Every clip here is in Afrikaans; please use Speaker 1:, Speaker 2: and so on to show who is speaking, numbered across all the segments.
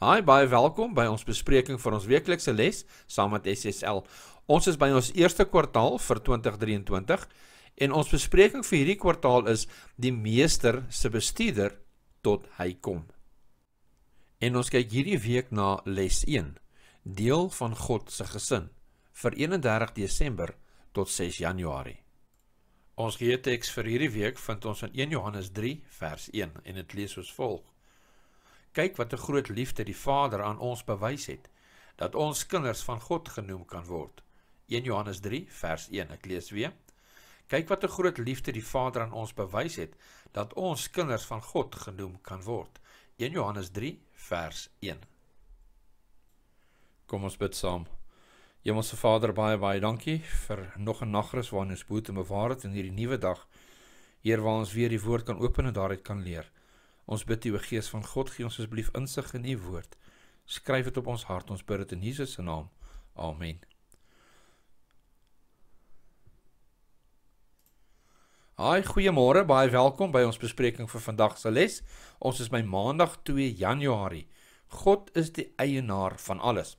Speaker 1: Haai, baie welkom by ons bespreking vir ons weeklikse les saam met SSL. Ons is by ons eerste kwartaal vir 2023 en ons bespreking vir hierdie kwartaal is die meester se bestuurder tot hy kom. En ons kyk hierdie week na les 1, deel van God se gesin vir 31 Desember tot 6 Januarie. Ons geeteks vir hierdie week vind ons in 1 Johannes 3 vers 1 en dit lees soos volg: Kyk wat 'n groot liefde die Vader aan ons bewys het dat ons kinders van God genoem kan word. 1 Johannes 3 vers 1. Ek lees weer. Kyk wat 'n groot liefde die Vader aan ons bewys het dat ons kinders van God genoem kan word. 1 Johannes 3 vers 1. Kom ons bid saam. Hemelse Vader, baie baie dankie vir nog 'n nagrus waarin ons boet en bewaar het in hierdie nuwe dag. Hier waar ons weer die woord kan open en daaruit kan leer. Ons bid U, Gees van God, gee ons asseblief insig in U woord. Skryf dit op ons hart. Ons bid dit in Jesus se naam. Amen. Haai, goeiemôre. Baie welkom by ons bespreking vir vandag se les. Ons is by Maandag 2 Januarie. God is die eienaar van alles.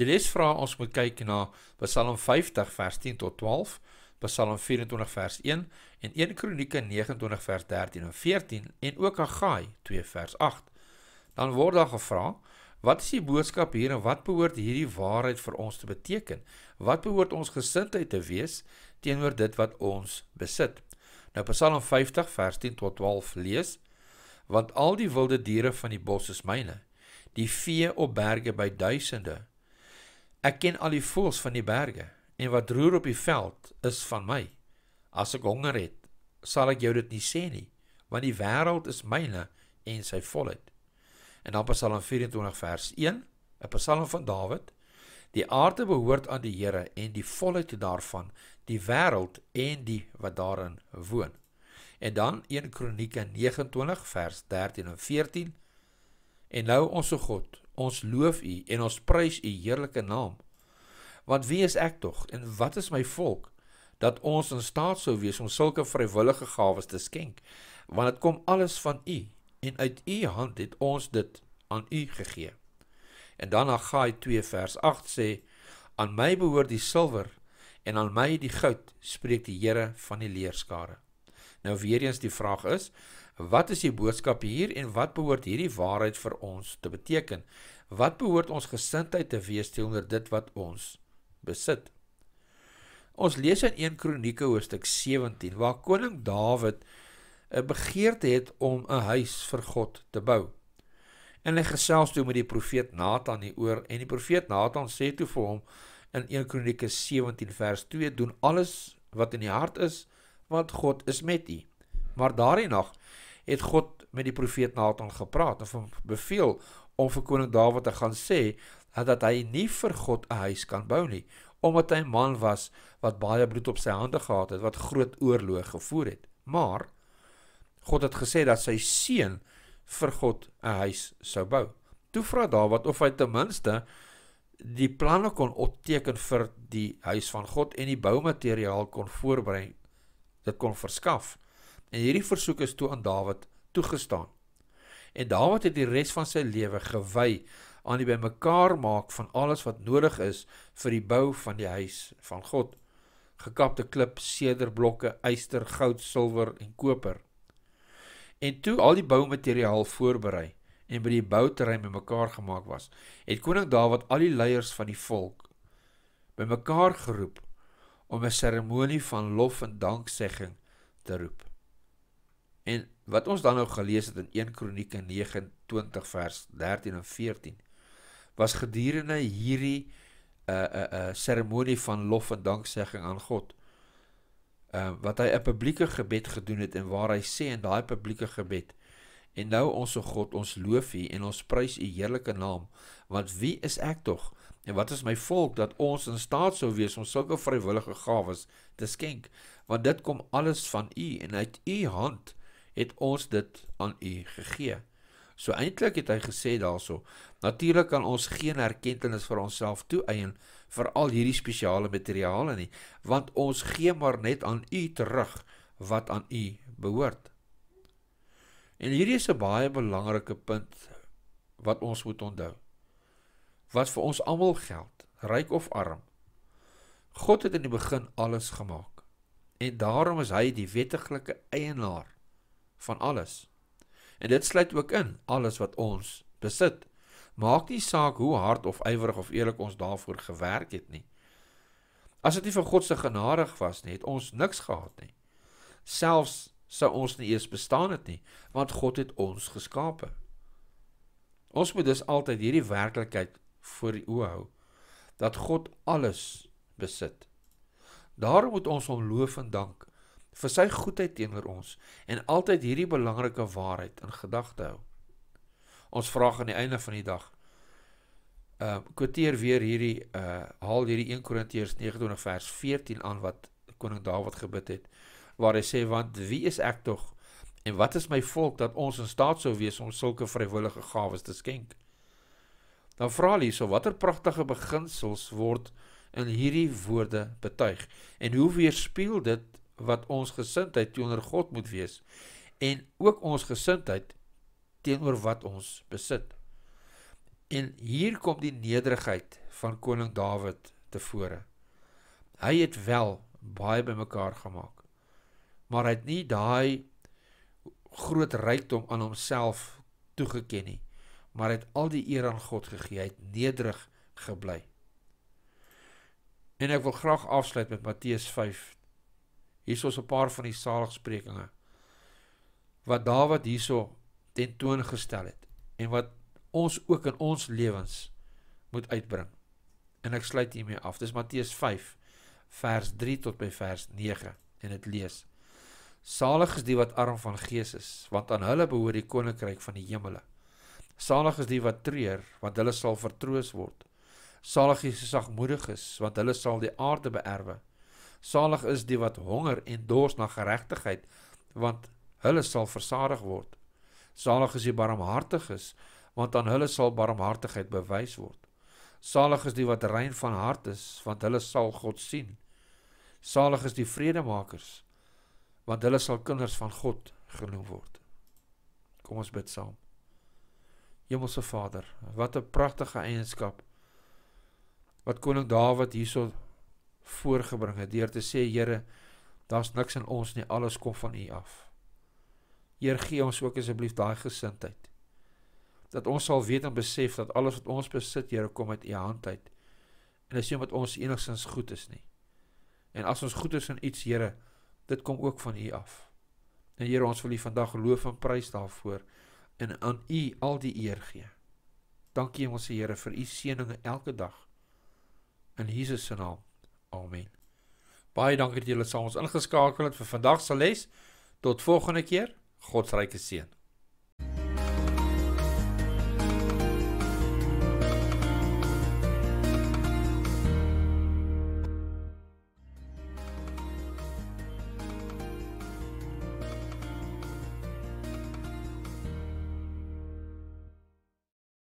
Speaker 1: Die les vra ons moet kyk na Psalm 50 vers 10 tot 12 Psalm 24 vers 1 en 1 Kronieke 29 vers 13 en 14 en ook Agai 2 vers 8. Dan word daar gevra, wat is die boodskap hier en wat behoort hierdie waarheid vir ons te beteken? Wat behoort ons gesindheid te wees teenoor dit wat ons besit? Nou Psalm 50 vers 10 tot 12 lees, want al die wilde diere van die bos is myne, die vee op berge by duisende. Ek ken al die voëls van die berge en wat roer op die veld is van my. As ek honger het, sal ek jou dit nie sê nie, want die wêreld is myne en sy volheid. En dan Psalm 24 vers 1, 'n Psalm van Dawid. Die aarde behoort aan die Here en die volheid daarvan, die wêreld en die wat daarin woon. En dan 1 Kronieke 29 vers 13 en 14. En nou ons o God, ons loof U en ons prys U heerlike naam. Want wie is ek tog en wat is my volk dat ons in staat sou wees om sulke vrywillige gawes te skenk? Want dit kom alles van U en uit U hand het ons dit aan U gegee. En dan Haggai 2 vers 8 sê: Aan my behoort die silwer en aan my die goud, spreek die Here van die leerskare. Nou weer eens die vraag is: Wat is die boodskap hier en wat behoort hierdie waarheid vir ons te beteken? Wat behoort ons gesindheid te wees teenoor dit wat ons besit. Ons lees in 1 Kronieke hoofstuk 17 waar koning Dawid 'n begeerte het om 'n huis vir God te bou. En hy gesels toe met die profeet Nathan hieroor en die profeet Nathan sê toe vir hom in 1 Kronieke 17 vers 2 doen alles wat in die hart is want God is met u. Maar daardie nag het God met die profeet Nathan gepraat en hom beveel om vir koning Dawid te gaan sê dat hy nie vir God 'n huis kan bou nie omdat hy 'n man was wat baie bloed op sy hande gehad het wat groot oorloë gevoer het. Maar God het gesê dat sy seun vir God 'n huis sou bou. Toe vra Dawid of hy ten minste die planne kon opteken vir die huis van God en die boumateriaal kon voorberei dit kon verskaf. En hierdie versoek is toe aan Dawid toegestaan. En Dawid het die res van sy lewe gewy aan die bymekaar maak van alles wat nodig is vir die bou van die huis van God. Gekapte klip, sederblokke, yster, goud, silwer en koper. En toe al die boumateriaal voorberei en by die bouterrein bymekaar gemaak was, het koning Dawid al die leiers van die volk bymekaar geroep om 'n seremonie van lof en danksegging te roep. En wat ons dan nou gelees het in 1 Kronieke 29 vers 13 en 14 was gedurende hierdie 'n uh, 'n uh, 'n uh, seremonie van lof en danksegging aan God. Ehm uh, wat hy 'n publieke gebed gedoen het en waar hy sê in daai publieke gebed en nou ons o God ons loof U en ons prys U heerlike naam want wie is ek tog en wat is my volk dat ons in staat sou wees om sulke vrywillige gawes te skenk want dit kom alles van U en uit U hand het ons dit aan U gegee. So eintlik het hy gesê daarso, natuurlik kan ons geen erkenning vir onsself toeëien vir al hierdie spesiale materiale nie, want ons gee maar net aan U terug wat aan U behoort. En hierdie is 'n baie belangrike punt wat ons moet onthou. Wat vir ons almal geld, ryk of arm. God het in die begin alles gemaak. En daarom is hy die wettiglike eienaar van alles. En dit sluit ook in alles wat ons besit. Maak nie saak hoe hard of ywerig of eerlik ons daarvoor gewerk het nie. As dit nie vir God se genade was nie, het ons niks gehad nie. Selfs sou ons nie eens bestaan het nie, want God het ons geskape. Ons moet dus altyd hierdie werklikheid voor die oë hou dat God alles besit. Daarom moet ons hom loof en dank vir sy goedheid teenoor ons en altyd hierdie belangrike waarheid in gedagte hou. Ons vra aan die einde van die dag uh kwoteer weer hierdie uh haal hierdie 1 Korintiërs 29 vers 14 aan wat koning Dawid gebid het waar hy sê want wie is ek tog? En wat is my volk dat ons in staat sou wees om sulke vrywillige gawes te skenk? Dan vra hy hierso watter pragtige beginsels word in hierdie woorde betuig? En hoe weerspieël dit wat ons gesindheid teenoor God moet wees en ook ons gesindheid teenoor wat ons besit en hier kom die nederigheid van koning Dawid tevore hy het wel baie bymekaar gemaak maar hy het nie daai groot rykdom aan homself toegeken nie, maar hy het al die eer aan God gegee, hy het nederig gebly. En ek wil graag afsluit met Matteus 5. Hier is 'n paar van die saligsprekinge wat Dawid hierso tentoongestel het en wat ons ook in ons lewens moet uitbring. En ek sluit hiermee af. Dis Matteus 5 vers 3 tot by vers 9 en dit lees: Salig is die wat arm van gees is, want aan hulle behoort die koninkryk van die hemele. Salig is die wat treur, want hulle sal vertroos word. Salig is die sagmoediges, want hulle sal die aarde beerwe. Salig is die wat honger en dors na geregtigheid, want hulle sal versadig word. Salig is die barmhartiges, want aan hulle sal barmhartigheid bewys word. Salig is die wat rein van hart is, want hulle sal God sien. Salig is die vredemakers, want hulle sal kinders van God genoem word. Kom ons bid saam. Hemelse Vader, wat 'n pragtige eienskap wat koning Dawid hierso voorgebring het deur te sê Here, daar's niks in ons nie, alles kom van U af. Heer, gee ons ook asseblief daai gesindheid dat ons sal weet en besef dat alles wat ons besit, Here, kom uit U hand uit. En dis nie omdat ons enigstens goed is nie. En as ons goed is in iets, Here, dit kom ook van U af. En Here, ons wil U vandag loof en prys daarvoor en aan U al die eer gee. Dankie ons Here vir U seëninge elke dag. In Jesus se naam. Amen. Baie dankie dat julle saam ons ingeskakel het vir vandag se les. Tot volgende keer. God se ryke seën.